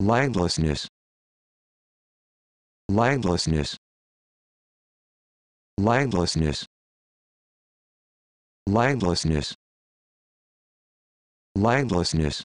Landlessness. Landlessness. Landlessness. Landlessness. Landlessness.